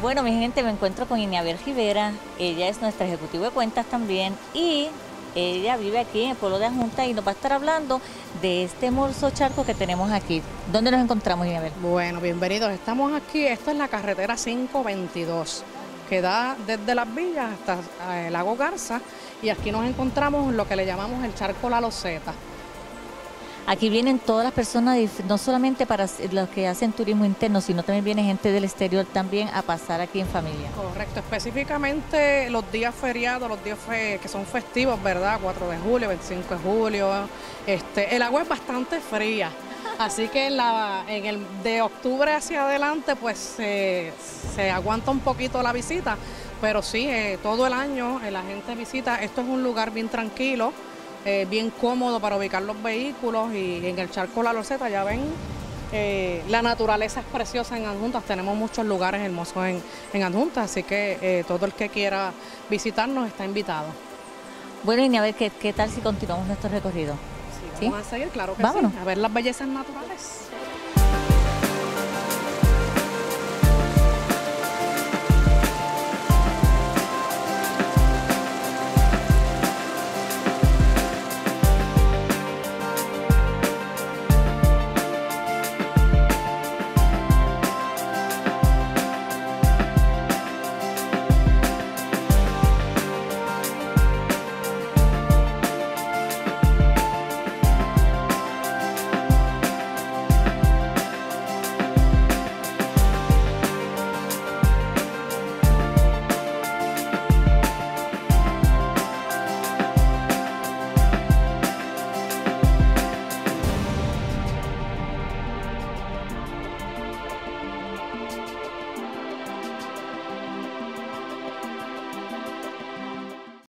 Bueno, mi gente, me encuentro con Ineabel Rivera. Ella es nuestra ejecutiva de cuentas también y ella vive aquí en el pueblo de Ajunta y nos va a estar hablando de este hermoso charco que tenemos aquí. ¿Dónde nos encontramos, Ineabel? Bueno, bienvenidos. Estamos aquí, esto es la carretera 522, que da desde Las Villas hasta el Lago Garza y aquí nos encontramos en lo que le llamamos el charco La Loseta. Aquí vienen todas las personas, no solamente para los que hacen turismo interno, sino también viene gente del exterior también a pasar aquí en familia. Correcto, específicamente los días feriados, los días que son festivos, ¿verdad? 4 de julio, 25 de julio. Este, el agua es bastante fría. Así que en, la, en el de octubre hacia adelante, pues se aguanta un poquito la visita, pero sí, eh, todo el año eh, la gente visita. Esto es un lugar bien tranquilo, eh, bien cómodo para ubicar los vehículos y en el charco La Loseta ya ven, eh, la naturaleza es preciosa en Adjuntas, tenemos muchos lugares hermosos en, en Adjuntas, así que eh, todo el que quiera visitarnos está invitado. Bueno, y a ver qué, tal si continuamos nuestro recorrido. Sí, vamos a seguir, claro que sí, a ver las bellezas naturales.